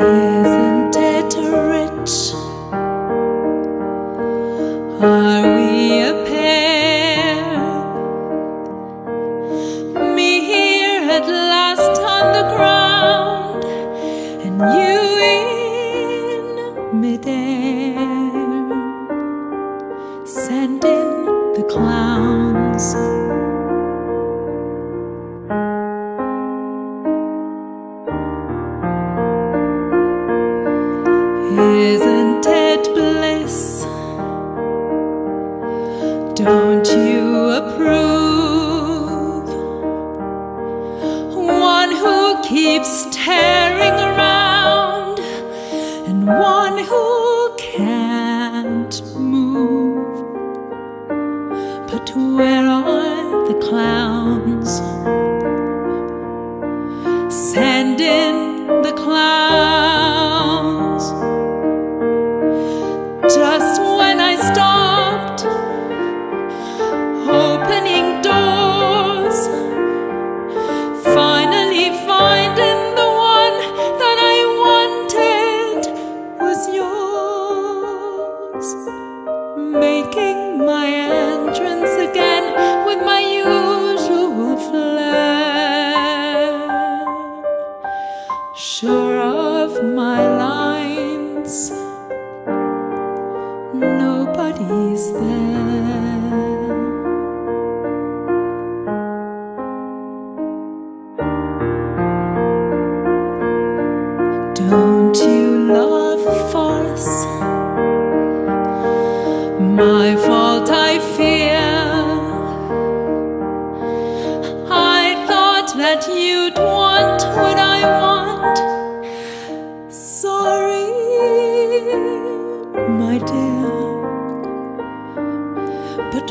Isn't it rich? Are we a pair? Me here at last on the ground, and you in midair. Send in the clowns. Isn't it bliss? Don't you approve? One who keeps staring around and one who can't move. But where are the clowns? Of my lines nobody's there. Don't you love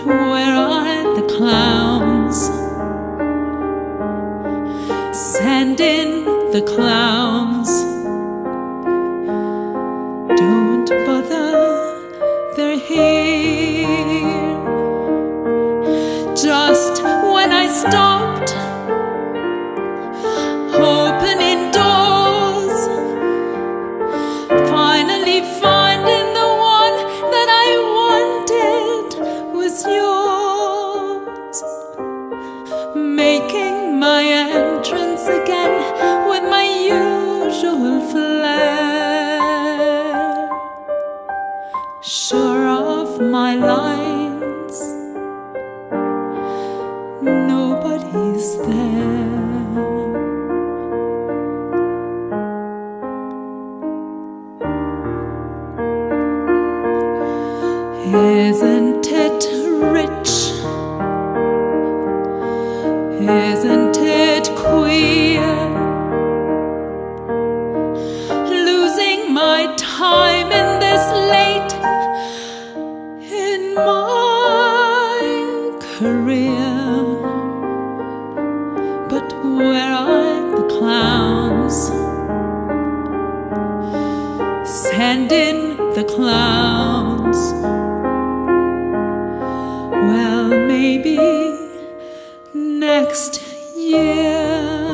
Where are the clowns? Send in the clowns. Don't bother, they're here. Just when I stopped Making my entrance again with my usual flair. Sure of my lines, nobody's there. Isn't Isn't it queer? Losing my time in this late in my career. But where are the clowns? Send in the clowns. next year.